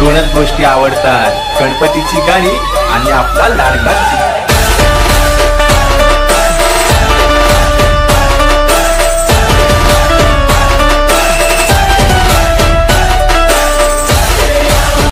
दोनच गोष्टी आवडतात. गणपतीची गाणी आणि आपला लाडका.